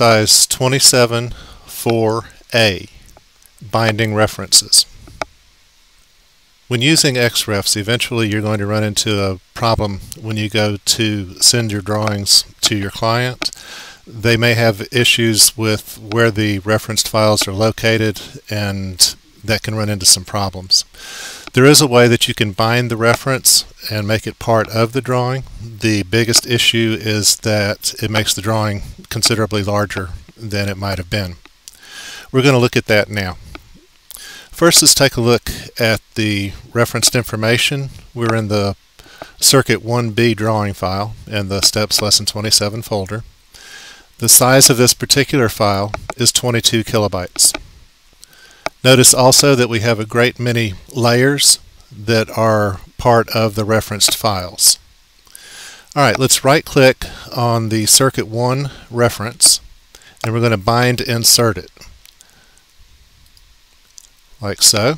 exercise 27-4A, binding references. When using XREFs, eventually you're going to run into a problem when you go to send your drawings to your client. They may have issues with where the referenced files are located and that can run into some problems. There is a way that you can bind the reference and make it part of the drawing. The biggest issue is that it makes the drawing considerably larger than it might have been. We're going to look at that now. First, let's take a look at the referenced information. We're in the Circuit 1B drawing file in the Steps Lesson 27 folder. The size of this particular file is 22 kilobytes. Notice also that we have a great many layers that are part of the referenced files. Alright, let's right click on the Circuit 1 reference and we're going to bind insert it. Like so.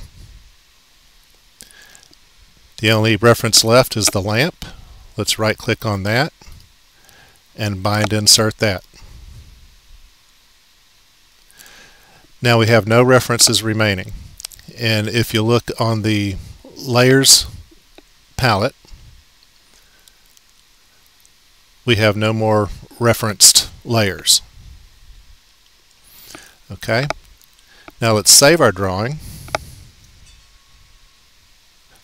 The only reference left is the lamp. Let's right click on that and bind insert that. Now we have no references remaining. And if you look on the layers palette, we have no more referenced layers. Okay, now let's save our drawing.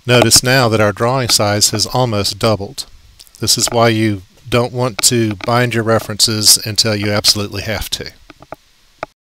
Notice now that our drawing size has almost doubled. This is why you don't want to bind your references until you absolutely have to.